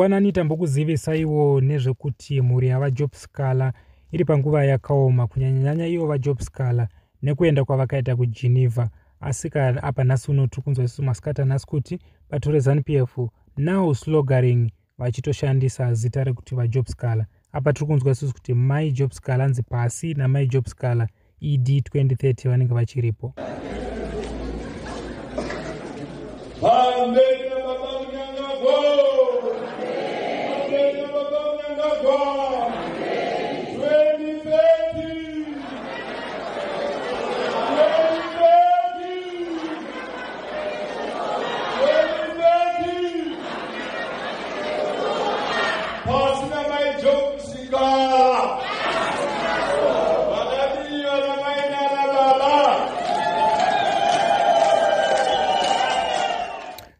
mangwanani tambokuzivisaiwo nezvekuti mhuri yavajob scaler iri panguva yakaoma. Kunyanyanyanya ivo vajob scaler nekuenda kwavakaita kugeneva asi apa nhasi uno tiri kunzwa isusu masikati anhasi kuti bato rezanup f now slogaring vachitoshandisa zita rekuti vajob scaler apa tiri kunzwa isusu kuti my job scaler anzi pasi namy job scaler ed 2030 vanenge vachiripo. Amen.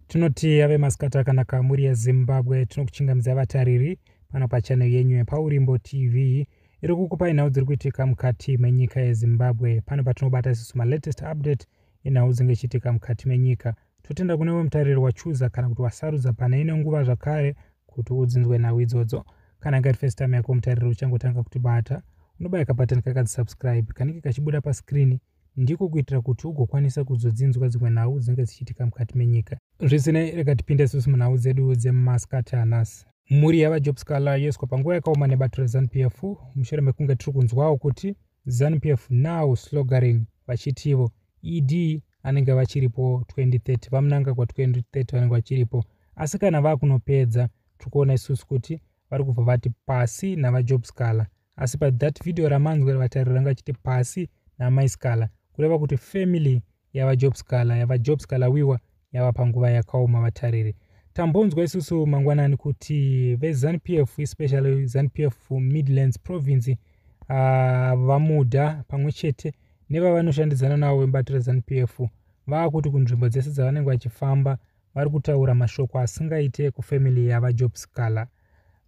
Tinoti ave masikati akanaka muri yezimbabwe tinokuchingamidza vatariri pano pachanel yenyu yepaurimbo tv iri kukupai nhau dziri kuitika mukati menyika yezimbabwe. Pano patinobata isusu malatest update enhau dzinge ichiitika mukati menyika. Totenda kunewe mutariri wachuza kana kuti wasarudza pana ine nguva zvakare kuti udzinzwe nhau idzodzo. Kana angari first time yako mutariri uchangotanga kutibata unobayaka patani kakadzisubscribe kanenge kachibuda pascrini ndiko kuitira kuti ugokwanisa kuzodzinzwa dzimwe nhau dzinenge dzichiitika mukati menyika. Zvisinei rega tipinde isusu munhau dzedu dzemasikati anhasi mhuri yavajobscala yoiswa panguva yakaoma nebato rezanup f mushure mekunge tiri kunzwawo kuti zanup f now slogaring vachitivo ed anenge vachiripo 2030 vamunanga kwa2030 vanenge vachiripo. Asi kana vakunopedza tiri kuona isusu kuti vari kubva vati pasi navajobscala asi pathat video ramanzwa vatariri ranga vachiti pasi namaiscala kureva kuti family yavajobscala yavajobscala wiwa yava panguva yakaoma vatariri tambonzwa isusu mangwanani kuti vezanup f especially zanup f midlands province uh, vamudha pamwe chete nevavanoshandidzana navo vebato rezanup f. Vaakuti kunzvimbo dzese dzavanenge vachifamba vari kutaura mashoko asingaite kufamily yavajobscala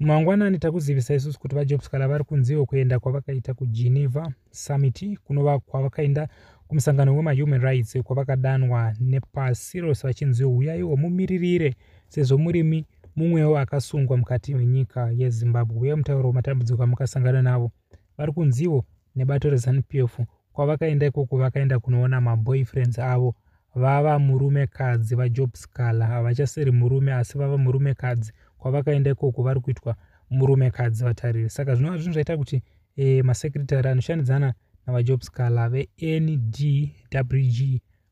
mangwanani takuzivisa isusu kuti vajobscala vari kunziwo kuenda kwavakaita kugeneva summit kunova kwavakaenda kumusangano wemahuman rights kwavakadanwa nepasi rose vachinziwo uyaiwo mumiririre sezvo murimi mumwewo akasungwa mukati menyika yezimbabwe. Uye mutauro wematambudziko amukasangana navo. Vari kunziwo nebato rezanup f kwavakaenda ikoko vakaenda kunoona maboyfriends avo. Vava murumekadzi vajob scaler havachasiri murume asi vava murumekadzi kwavakaenda ikoko vari kuitwa murumekadzi vatariri. Saka zvinova zvinhu zvaita kuti e, masekretary anoshandidzana navajob scaler vendwg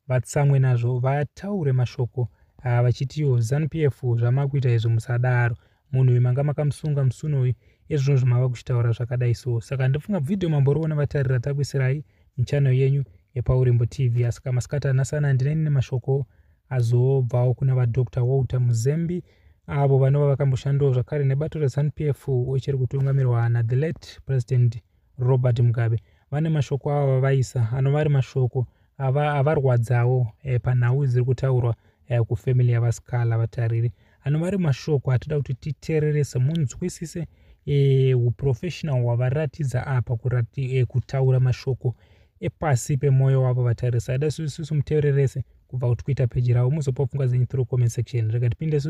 vatsamwe nazvo vataure mashoko ah, vachitiwo zanup f zvamakuita izvo musadaro. Munhu uyu manga makamusunga musuno uyu ezvino zvamava kuchitaura zvakadai so. Saka ndifunga vhidhio mamboriona vatarira takuisirai michanel yenyu yepaurimbo tv asi kamasikati anasana handineni nemashoko azobvawo kuna vadr walter muzembi avo vanova vakamboshandawo zvakare nebato rezanup f uchiri kutungamirwa nathe late president robert mugabe. Vane mashoko avo vavaisa anova ari mashoko avarwadzawo e, panhau dziri kutaurwa e, kufamily yavascala vatariri. Anova ari mashoko atida kuti titeererese munzwisise e, uprofessional hwavaratidza apa kurati, e, kutaura mashoko epasi pemwoyo wavo vatariri. Saida sususu muteererese kubva kutwitter peji ravo muzopa pfungwa dzenyu through comment section. Rega tipinde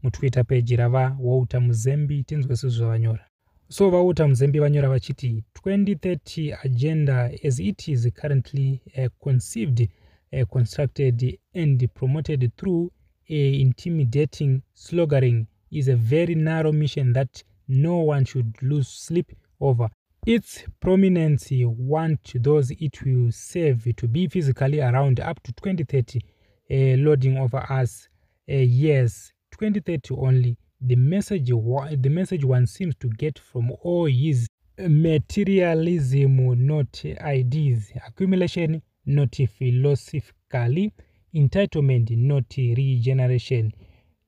susu mutwitter peji rava walter muzembi tinzwe susu zvavanyora so vauta muzembi vanyora vachiti 2030 agenda as it is currently uh, conceived uh, constructed and promoted through a intimidating slogaring is a very narrow mission that no one should lose sleep over. Its prominence want those it will serve to be physically around up to 2030 uh, loading over us uh, years 2030 only the message the message one seems to get from all his materialism not ideas accumulation not philosophically entitlement not regeneration.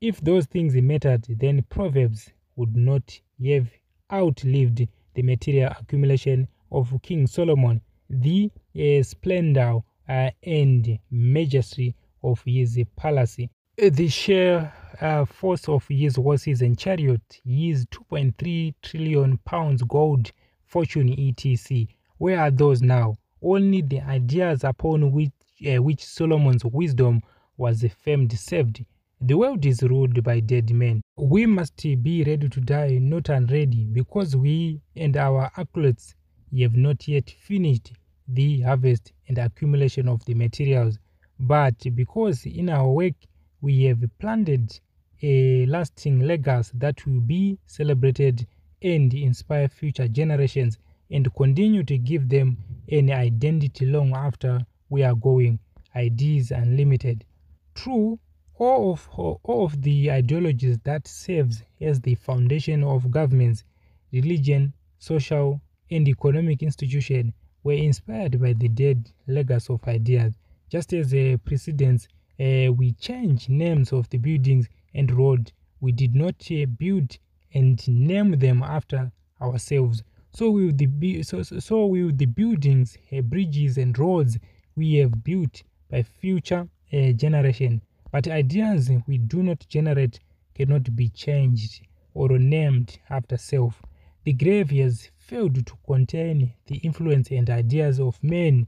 If those things mattered then proverbs would not have outlived the material accumulation of king solomon the uh, splendor uh, and majesty of his palace. The share uh, force of his horses and chariot, his 2.3 trillion pounds gold fortune etc. Where are those now? Only the ideas upon which, uh, which Solomon's wisdom was firmly saved. the world is ruled by dead men we must be ready to die not unready because we and our acolytes have not yet finished the harvest and accumulation of the materials but because in our work we have planted a lasting legacy that will be celebrated and inspire future generations and continue to give them an identity long after we are going. Ideas unlimited. True all of, all of the ideologies that serves as the foundation of governments religion social and economic institution were inspired by the dead legacy of ideas. Just as a precedence uh, we change names of the buildings and road we did not uh, build and name them after ourselves. So will the so, so will the buildings uh, bridges and roads we have built by future uh, generation. But ideas we do not generate cannot be changed or named after self. The grave has failed to contain the influence and ideas of men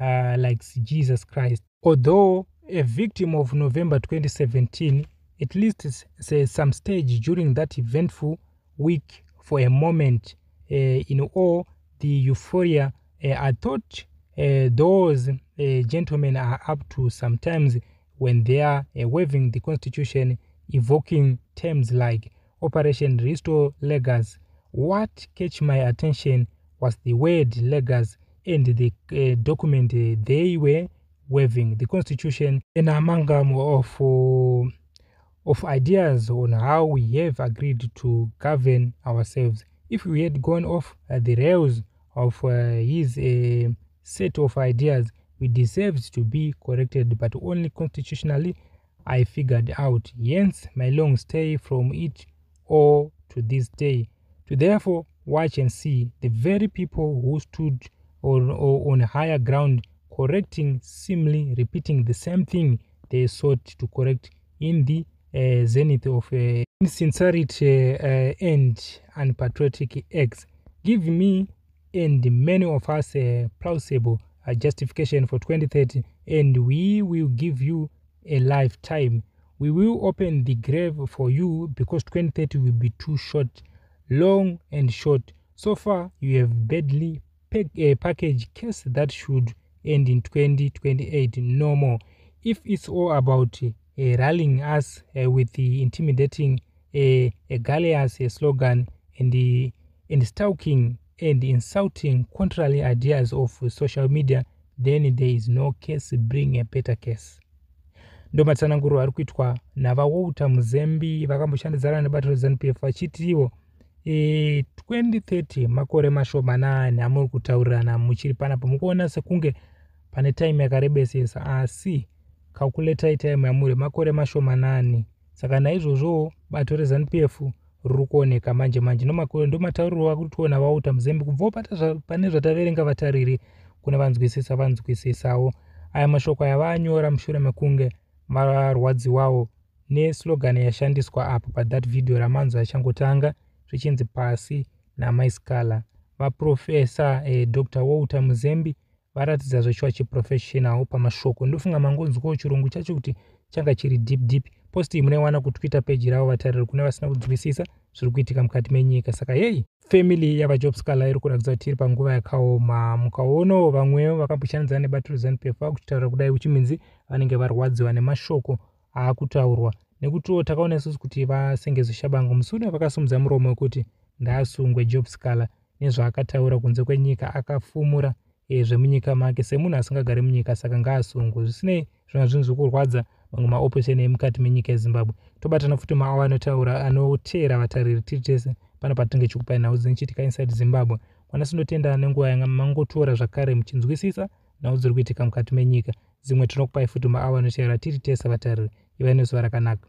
uh, like jesus christ. Although a victim of november 2017 at least say some stage during that eventful week for a moment. Uh, in all the euphoria uh, i thought uh, those uh, gentlemen are up to sometimes when they are uh, waving the constitution evoking terms like operation restore legas what catch my attention was the word legas and the uh, document uh, they were waving the constitution an amalgam of uh, of ideas on how we have agreed to govern ourselves. If we had gone off uh, the rails of uh, his uh, set of ideas, we deserved to be corrected, but only constitutionally I figured out. Hence, my long stay from it all to this day. To therefore watch and see the very people who stood on, on higher ground correcting, seemingly repeating the same thing they sought to correct in the uh, zenith of uh, insincerity uh, and unpatriotic acts. Give me and many of us a plausible uh, justification for 2030 and we will give you a lifetime. We will open the grave for you because 2030 will be too short long and short. So far you have badly a package case that should end in 2028 no more. If it's all about uh, rallying us uh, with the intimidating uh, a gallias a slogan and the and stalking and insulting contrary ideas of social media then there is no case bring a better case. Ndo matsananguriro ari kuitwa navawouta muzembi vakamboshandidzana nebato rezanup f vachitiwo e, 2030 makore mashomanani amuri kutaurirana muchiri panapo mukuona sekunge pane taimu yakarebesesa asi calculatai time yamuri makore mashomanani. Saka naizvozvowo bato rezanup f riri kuoneka manje manje. Ndo matauriro akuti tiona vauta muzembe. Kubvawo pane zvataverenga vatariri kune vanzwisisa vanzwisisawo aya mashoko aya vaanyora mushure mekunge marwadziwawo neslogan yashandiswa apo pathat video ramanzwa achangotanga zvichinzi pasi namaiscala vaprofesa eh, dr walter muzembi varatidza zvechiva chiprofessional pamashoko ndofunga mangonzwawo chirungu chacho kuti changa chiri deep deep. Post iyi munoiwana kutwitter page ravo vatariri kune vasina kunzwisisa zviri kuitika mukati menyika. Saka hei family yavajobscala iri kuratidza kuti iri panguva yakaoma. Mukaonawo vamwewo vakamboshandidzana nebatiro zanupef vakuchitaura kudai uchiminzi vanenge varwadziwa nemashoko aakutaurwa. Nekutiwo takaona isusu kuti vasengezveshabango musure vakasumudza muromo wekuti ndaasungwe jobscala nezvaakataura kunze kwenyika. Akafumura e, zvemunyika make semunhu asingagari munyika saka ngaasungwe. Zvisinei zvimwe zvinhu zviri kurwadza mamwe maopesheni emukati menyika yezimbabwe. Tobatana futi maawa anotaura anoteera vatariri tiri tese pano patinge chikupai nhau dzine chiitika inside zimbabwe. Kwana sindotenda nenguva yanga mangotora zvakare muchinzwisisa nhau dziri kuitika mukati menyika. Dzimwe tinokupai futi maawa anoteera tiri tese vatariri. Ivai nezuva rakanaka